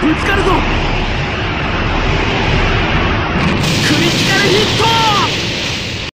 ぶつかるぞ